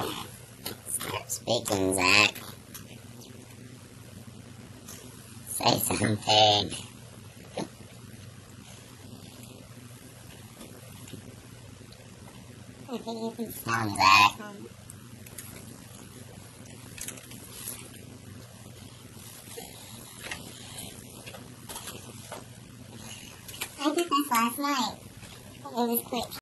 Stop speaking, Zach. Say something. I think you can sound Zach. I did this last night. It was quick.